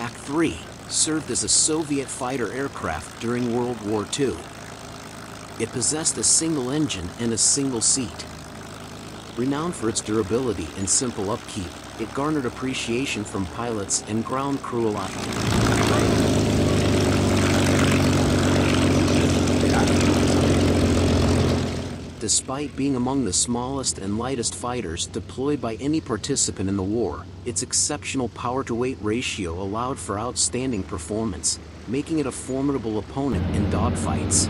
Yakovlev, Yak-3, served as a Soviet fighter aircraft during World War II. It possessed a single engine and a single seat. Renowned for its durability and simple upkeep, it garnered appreciation from pilots and ground crew alike. Despite being among the smallest and lightest fighters deployed by any participant in the war, its exceptional power-to-weight ratio allowed for outstanding performance, making it a formidable opponent in dogfights.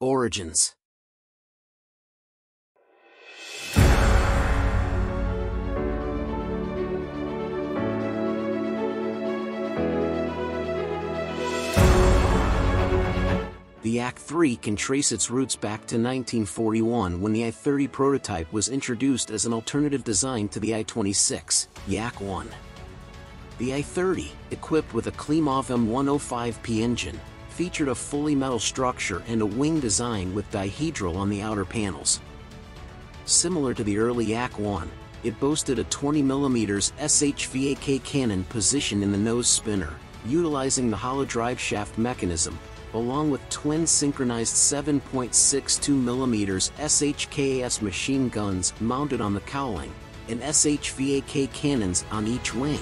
Origins The Yak-3 can trace its roots back to 1941 when the I-30 prototype was introduced as an alternative design to the I-26, Yak-1. The I-30, equipped with a Klimov M105P engine, featured a fully metal structure and a wing design with dihedral on the outer panels. Similar to the early Yak-1, it boasted a 20mm SHVAK cannon positioned in the nose spinner, utilizing the hollow drive shaft mechanism, along with twin synchronized 7.62mm SHKAS machine guns mounted on the cowling, and SHVAK cannons on each wing.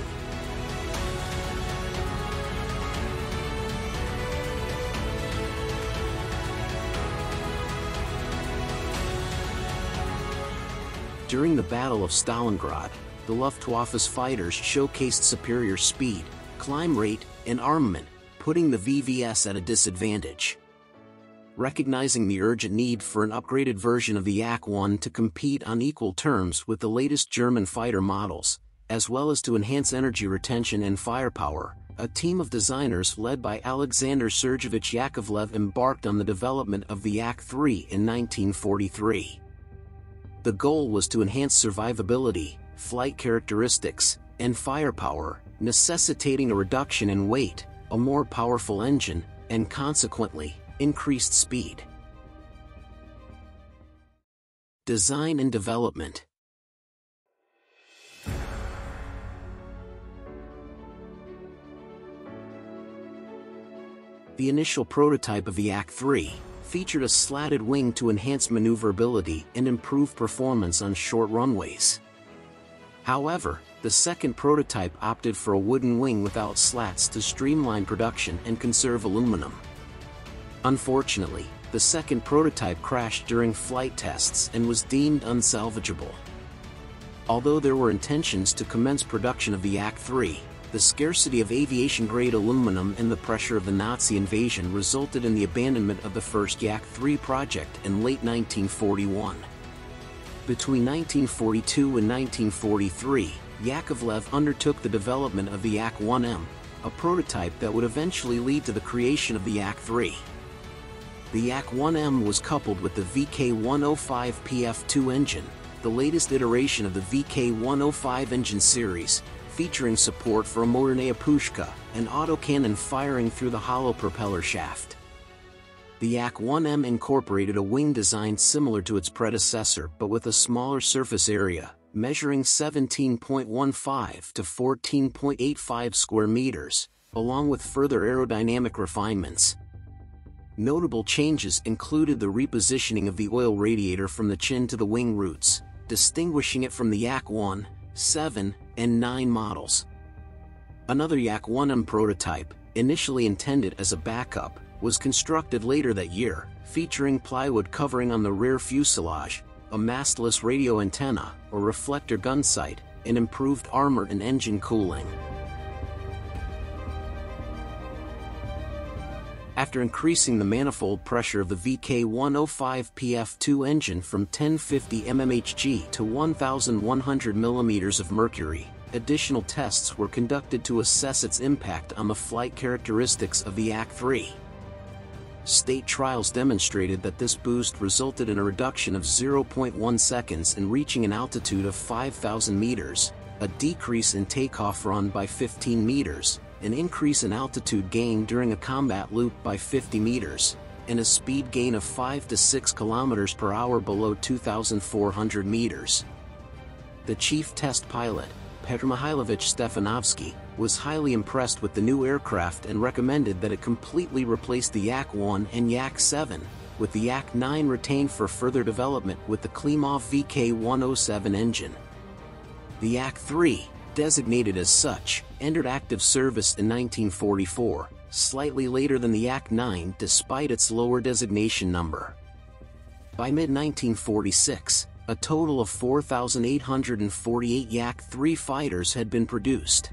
During the Battle of Stalingrad, the Luftwaffe's fighters showcased superior speed, climb rate, and armament, putting the VVS at a disadvantage. Recognizing the urgent need for an upgraded version of the Yak-1 to compete on equal terms with the latest German fighter models, as well as to enhance energy retention and firepower, a team of designers led by Alexander Sergeyevich Yakovlev embarked on the development of the Yak-3 in 1943. The goal was to enhance survivability, flight characteristics, and firepower, necessitating a reduction in weight, a more powerful engine, and consequently, increased speed. Design and Development The initial prototype of the Yak-3, featured a slatted wing to enhance maneuverability and improve performance on short runways. However, the second prototype opted for a wooden wing without slats to streamline production and conserve aluminum. Unfortunately, the second prototype crashed during flight tests and was deemed unsalvageable. Although there were intentions to commence production of the Yak-3, the scarcity of aviation-grade aluminum and the pressure of the Nazi invasion resulted in the abandonment of the first Yak-3 project in late 1941. Between 1942 and 1943, Yakovlev undertook the development of the Yak-1M, a prototype that would eventually lead to the creation of the Yak-3. The Yak-1M was coupled with the VK-105PF2 engine, the latest iteration of the VK-105 engine series, featuring support for a Motornaya Pushka, an autocannon firing through the hollow propeller shaft. The Yak-1M incorporated a wing design similar to its predecessor but with a smaller surface area, measuring 17.15 to 14.85 square meters, along with further aerodynamic refinements. Notable changes included the repositioning of the oil radiator from the chin to the wing roots, distinguishing it from the Yak-1, 7, and 9 models. Another Yak-1M prototype, initially intended as a backup, was constructed later that year, featuring plywood covering on the rear fuselage, a mastless radio antenna, or reflector gun sight, and improved armor and engine cooling. After increasing the manifold pressure of the VK105PF2 engine from 1050 mmHg to 1100 mm of mercury, additional tests were conducted to assess its impact on the flight characteristics of the Yak-3 state trials demonstrated that this boost resulted in a reduction of 0.1 seconds in reaching an altitude of 5,000 meters, a decrease in takeoff run by 15 meters, an increase in altitude gain during a combat loop by 50 meters, and a speed gain of 5 to 6 kilometers per hour below 2,400 meters. The chief test pilot, Petr Mihailovich Stefanovsky, was highly impressed with the new aircraft and recommended that it completely replace the Yak-1 and Yak-7, with the Yak-9 retained for further development with the Klimov VK-107 engine. The Yak-3, designated as such, entered active service in 1944, slightly later than the Yak-9 despite its lower designation number. By mid-1946, a total of 4,848 Yak-3 fighters had been produced.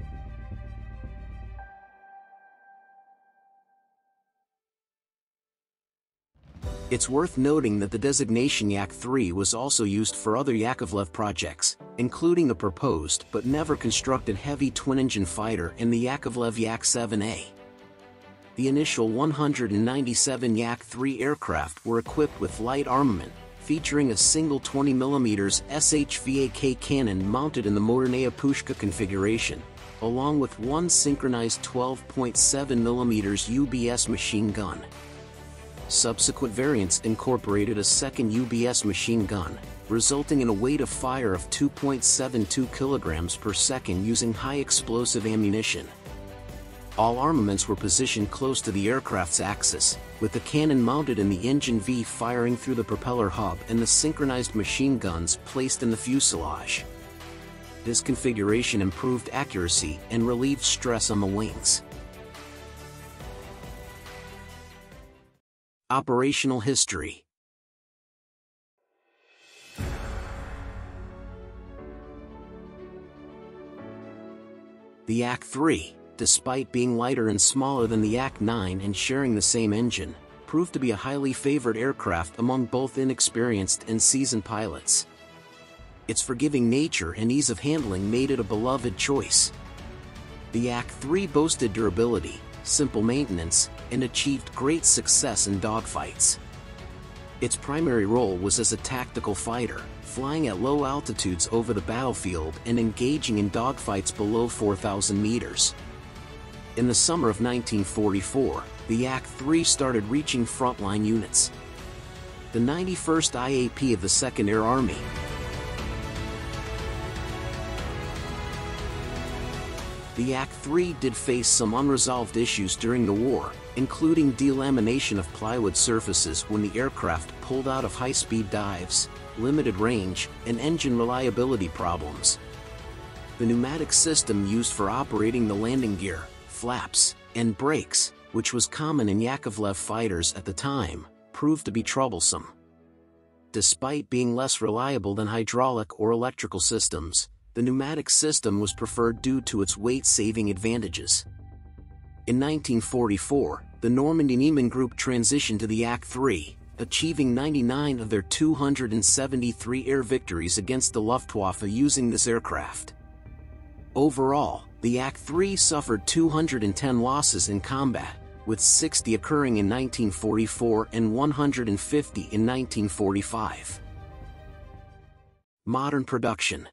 It's worth noting that the designation Yak-3 was also used for other Yakovlev projects, including the proposed but never constructed heavy twin-engine fighter and the Yakovlev Yak-7A. The initial 197 Yak-3 aircraft were equipped with light armament, featuring a single 20mm SHVAK cannon mounted in the Motornaya Pushka configuration, along with one synchronized 12.7mm UBS machine gun. Subsequent variants incorporated a second UBS machine gun, resulting in a weight of fire of 2.72 kilograms per second using high explosive ammunition. All armaments were positioned close to the aircraft's axis, with the cannon mounted in the engine V firing through the propeller hub and the synchronized machine guns placed in the fuselage. This configuration improved accuracy and relieved stress on the wings. Operational History The Yak-3, despite being lighter and smaller than the Yak-9 and sharing the same engine, proved to be a highly favored aircraft among both inexperienced and seasoned pilots. Its forgiving nature and ease of handling made it a beloved choice. The Yak-3 boasted durability, simple maintenance, and achieved great success in dogfights. Its primary role was as a tactical fighter, flying at low altitudes over the battlefield and engaging in dogfights below 4,000 meters. In the summer of 1944, the Yak-3 started reaching frontline units. The 91st IAP of the 2nd Air Army, The Yak-3 did face some unresolved issues during the war, including delamination of plywood surfaces when the aircraft pulled out of high-speed dives, limited range, and engine reliability problems. The pneumatic system used for operating the landing gear, flaps, and brakes, which was common in Yakovlev fighters at the time, proved to be troublesome. Despite being less reliable than hydraulic or electrical systems, the pneumatic system was preferred due to its weight-saving advantages. In 1944, the Normandie Niemen Group transitioned to the Yak-3, achieving 99 of their 273 air victories against the Luftwaffe using this aircraft. Overall, the Yak-3 suffered 210 losses in combat, with 60 occurring in 1944 and 150 in 1945. Modern production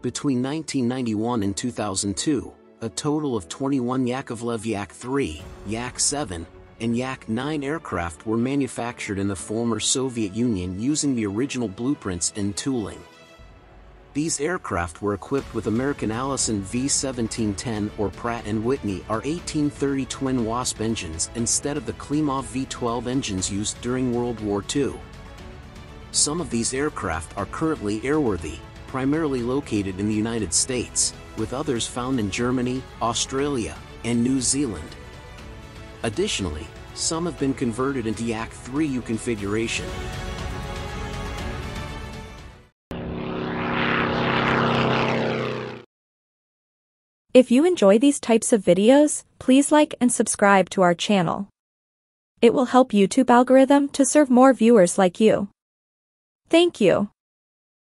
Between 1991 and 2002, a total of 21 Yakovlev Yak-3, Yak-7, and Yak-9 aircraft were manufactured in the former Soviet Union using the original blueprints and tooling. These aircraft were equipped with American Allison V1710 or Pratt & Whitney R1830 twin Wasp engines instead of the Klimov V12 engines used during World War II. Some of these aircraft are currently airworthy, primarily located in the United States, with others found in Germany, Australia, and New Zealand. Additionally, some have been converted into Yak-3U configuration. If you enjoy these types of videos, please like and subscribe to our channel. It will help YouTube algorithm to serve more viewers like you. Thank you.